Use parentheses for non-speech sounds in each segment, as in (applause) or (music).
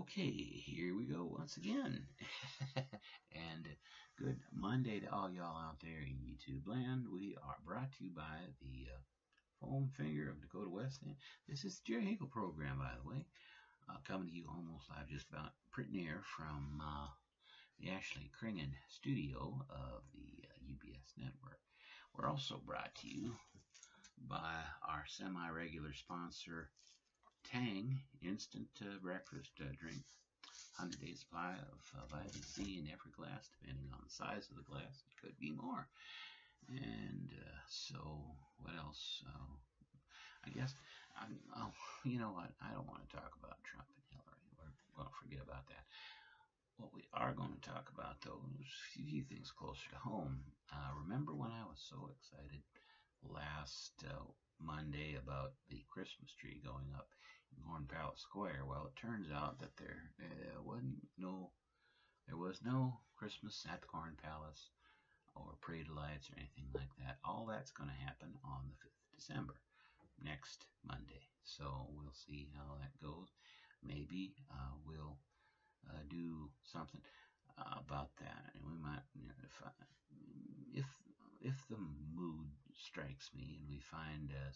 Okay, here we go once again. (laughs) and good Monday to all y'all out there in YouTube land. We are brought to you by the uh, Foam Finger of Dakota West End. This is the Jerry Hinkle program, by the way. Uh, coming to you almost live, just about pretty near from uh, the Ashley Kringen studio of the uh, UBS network. We're also brought to you by our semi-regular sponsor, Tang instant uh, breakfast uh, drink. 100 day supply of uh, vitamin C in every glass, depending on the size of the glass. It could be more. And uh, so, what else? I guess, I'm, oh, (laughs) you know what? I don't want to talk about Trump and Hillary. We're going to forget about that. What we are going to talk about, though, is a few things closer to home. Uh, remember when I was so excited last uh, Monday about the Christmas tree going up in Corn Palace Square. Well, it turns out that there uh, wasn't no, there was no Christmas at the Corn Palace or parade lights or anything like that. All that's going to happen on the 5th of December, next Monday. So we'll see how that goes. Maybe uh, we'll uh, do something uh, about that. And we might, you know, if I, if if the mood strikes me and we find uh,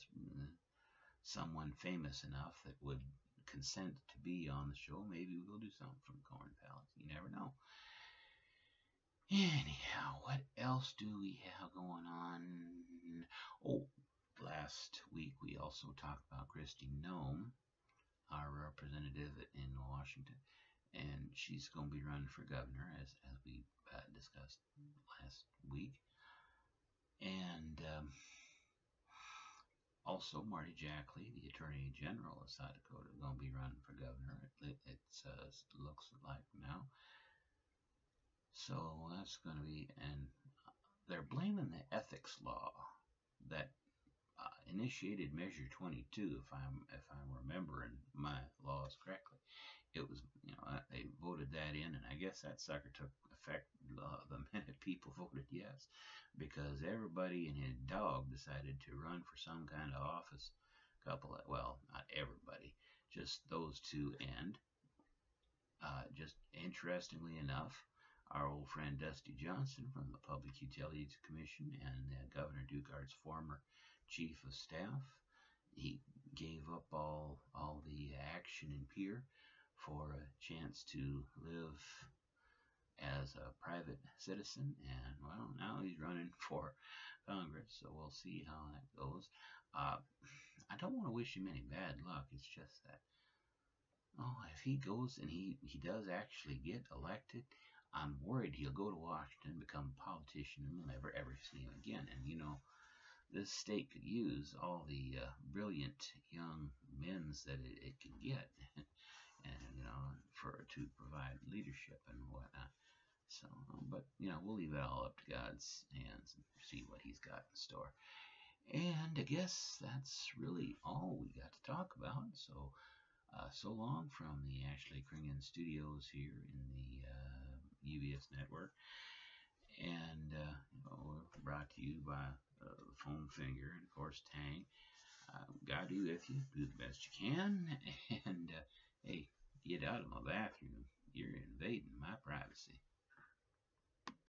someone famous enough that would consent to be on the show, maybe we'll do something from Corn Palace. You never know. Anyhow, what else do we have going on? Oh, last week we also talked about Kristi Noem, our representative in Washington and she's going to be running for governor, as as we uh, discussed last week. And um, also, Marty Jackley, the Attorney General of South Dakota, is going to be running for governor. It, it uh, looks like now. So that's going to be, and they're blaming the ethics law that uh, initiated Measure 22, if I'm if I'm remembering my laws correctly. It was voted that in, and I guess that sucker took effect uh, the (laughs) minute people voted yes, because everybody and his dog decided to run for some kind of office. Couple of, well, not everybody, just those two, and uh, just interestingly enough, our old friend Dusty Johnson from the Public Utilities Commission and uh, Governor Daugaard's former chief of staff. He gave up all all the action in Pierre for a chance to live as a private citizen, and well, now he's running (laughs) for Congress, so we'll see how that goes. Uh, I don't want to wish him any bad luck. It's just that, oh, if he goes and he he does actually get elected, I'm worried he'll go to Washington, become a politician, and we'll never ever see him again. And you know, this state could use all the uh, brilliant young men's that it, it can get, (laughs) and know, for to provide leadership and whatnot. So, but you know, we'll leave it all up to God's hands and see what He's got in store. And I guess that's really all we got to talk about. So, uh, so long from the Ashley Kringen studios here in the uh, UBS network. And uh, you know, we're brought to you by uh, foam finger, and of course Tang. Uh, God be with you. Do the best you can. (laughs) Get out of my bathroom. You're invading my privacy.